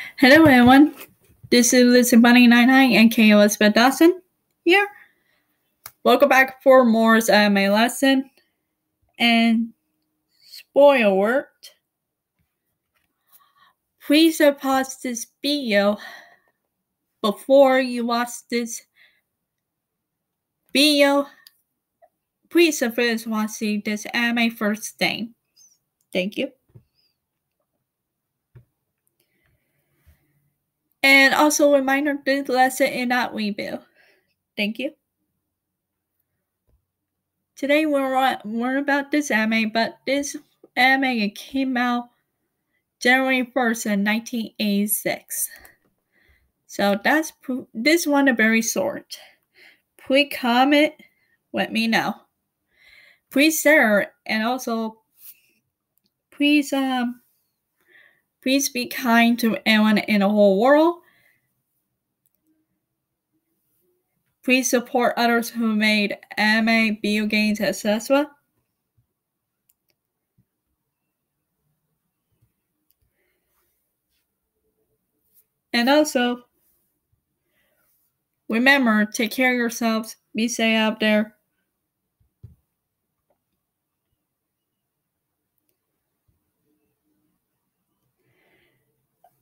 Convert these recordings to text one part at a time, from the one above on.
Hello everyone, this is Elizabeth Bunny 99 and K Elizabeth Dawson here. Welcome back for more anime lesson. And spoiler alert, please pause this video before you watch this video. Please first watch this anime first thing. Thank you. And also a reminder this lesson is not review. Thank you. Today we're learn about this anime, but this anime came out January 1st in 1986. So that's this one a very short. Please comment, let me know. Please share and also please um Please be kind to everyone in the whole world. Please support others who made anime, video games, etc. And also, remember, take care of yourselves, be safe out there.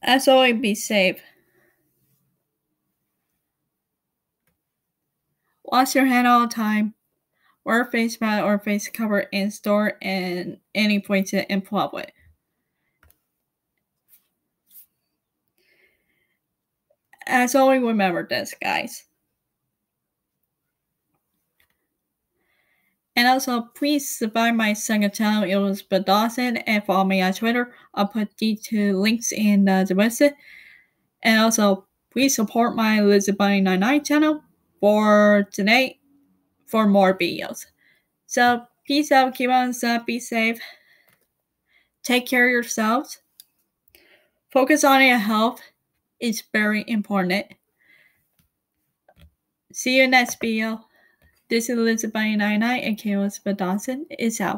As always, be safe. Wash your hand all the time. Wear a face mask or face cover in store and any place in public. As always, remember this, guys. And also, please subscribe my second channel, it was Dawson, and follow me on Twitter. I'll put these two links in uh, the website. And also, please support my Lizzybunny 99 channel for today for more videos. So, peace out, keep on up, be safe, take care of yourselves, focus on your health. It's very important. See you next video. This is Elizabeth 99 and K. Elizabeth Dawson is out.